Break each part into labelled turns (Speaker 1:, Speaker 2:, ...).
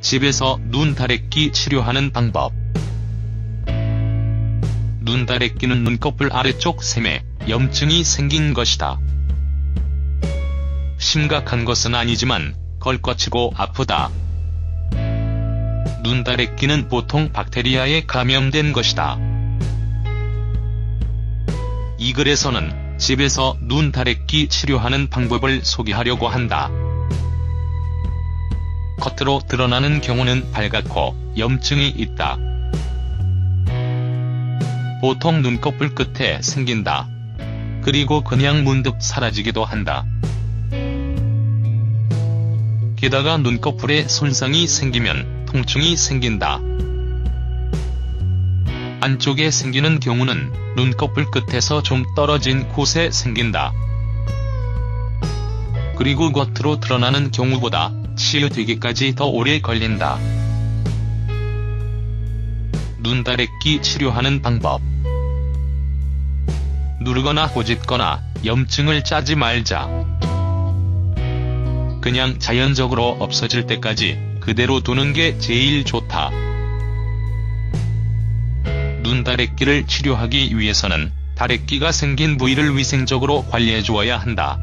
Speaker 1: 집에서 눈다래끼 치료하는 방법. 눈다래끼는 눈꺼풀 아래쪽 샘에 염증이 생긴 것이다. 심각한 것은 아니지만 걸거치고 아프다. 눈다래끼는 보통 박테리아에 감염된 것이다. 이 글에서는 집에서 눈다래끼 치료하는 방법을 소개하려고 한다. 겉으로 드러나는 경우는 빨갛고 염증이 있다. 보통 눈꺼풀 끝에 생긴다. 그리고 그냥 문득 사라지기도 한다. 게다가 눈꺼풀에 손상이 생기면 통증이 생긴다. 안쪽에 생기는 경우는 눈꺼풀 끝에서 좀 떨어진 곳에 생긴다. 그리고 겉으로 드러나는 경우보다 치유되기까지 더 오래 걸린다. 눈다래끼 치료하는 방법 누르거나 꼬집거나 염증을 짜지 말자. 그냥 자연적으로 없어질 때까지 그대로 두는 게 제일 좋다. 눈다래끼를 치료하기 위해서는 다래끼가 생긴 부위를 위생적으로 관리해 주어야 한다.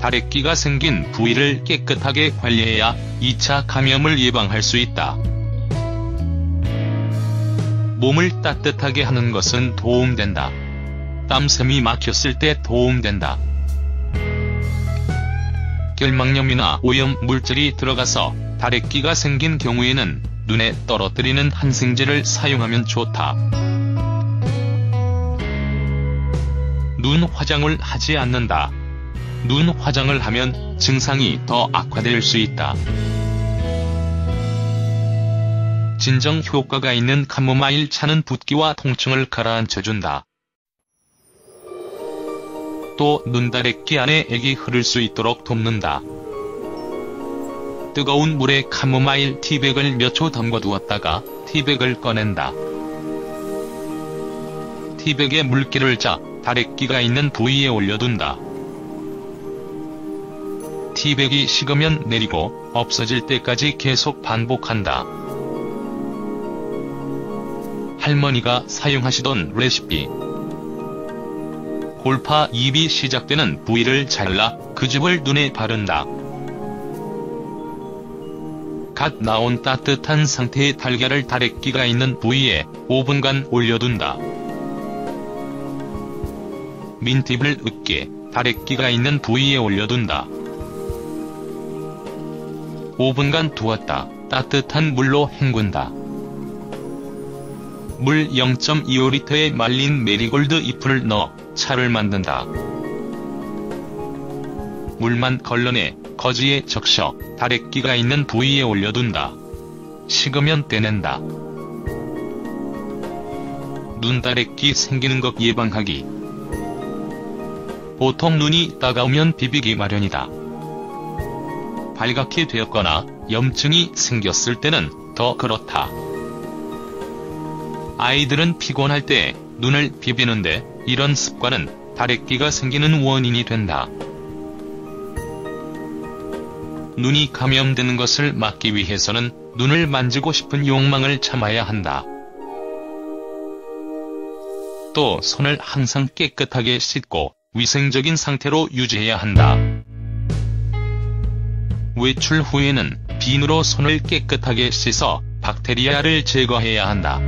Speaker 1: 다래끼가 생긴 부위를 깨끗하게 관리해야 2차 감염을 예방할 수 있다. 몸을 따뜻하게 하는 것은 도움된다. 땀샘이 막혔을 때 도움된다. 결막염이나 오염 물질이 들어가서 다래끼가 생긴 경우에는 눈에 떨어뜨리는 항생제를 사용하면 좋다. 눈 화장을 하지 않는다. 눈 화장을 하면 증상이 더 악화될 수 있다. 진정 효과가 있는 카모마일 차는 붓기와 통증을 가라앉혀준다. 또 눈다래끼 안에 액이 흐를 수 있도록 돕는다. 뜨거운 물에 카모마일 티백을 몇 초 담궈두었다가 티백을 꺼낸다. 티백에 물기를 짜 다래끼가 있는 부위에 올려둔다. 티백이 식으면 내리고 없어질 때까지 계속 반복한다. 할머니가 사용하시던 레시피 골파 입이 시작되는 부위를 잘라 그 즙을 눈에 바른다. 갓 나온 따뜻한 상태의 달걀을 다래끼가 있는 부위에 5분간 올려둔다. 민트 잎을 으깨 다래끼가 있는 부위에 올려둔다. 5분간 두었다 따뜻한 물로 헹군다. 물 0.25리터에 말린 메리골드 잎을 넣어 차를 만든다. 물만 걸러내 거즈에 적셔 다래끼가 있는 부위에 올려둔다. 식으면 떼낸다. 눈다래끼 생기는 것 예방하기 보통 눈이 따가우면 비비기 마련이다. 발갛게 되었거나 염증이 생겼을 때는 더 그렇다. 아이들은 피곤할 때 눈을 비비는데 이런 습관은 다래끼가 생기는 원인이 된다. 눈이 감염되는 것을 막기 위해서는 눈을 만지고 싶은 욕망을 참아야 한다. 또 손을 항상 깨끗하게 씻고 위생적인 상태로 유지해야 한다. 외출 후에는 비누로 손을 깨끗하게 씻어 박테리아를 제거해야 한다.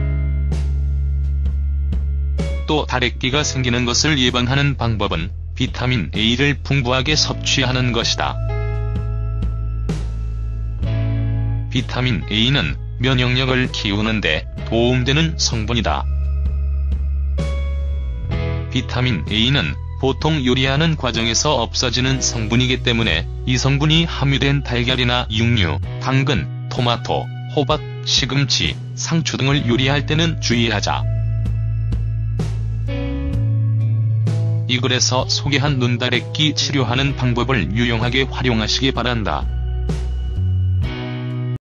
Speaker 1: 또 다래끼가 생기는 것을 예방하는 방법은 비타민 A를 풍부하게 섭취하는 것이다. 비타민 A는 면역력을 키우는데 도움되는 성분이다. 비타민 A는 보통 요리하는 과정에서 없어지는 성분이기 때문에 이 성분이 함유된 달걀이나 육류, 당근, 토마토, 호박, 시금치, 상추 등을 요리할 때는 주의하자. 이 글에서 소개한 눈다래끼 치료하는 방법을 유용하게 활용하시기 바란다.